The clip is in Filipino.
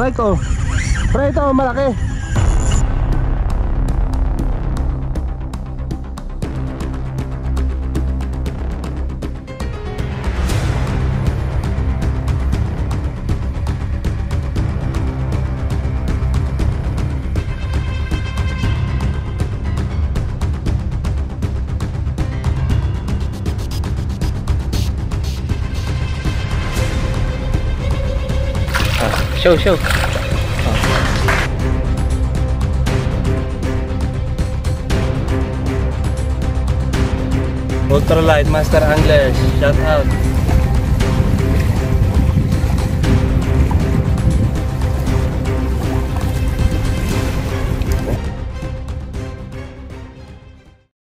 Strike oh. Pre, ito malaki. Ah, show, show. Ultralight Master Anglers, shout out.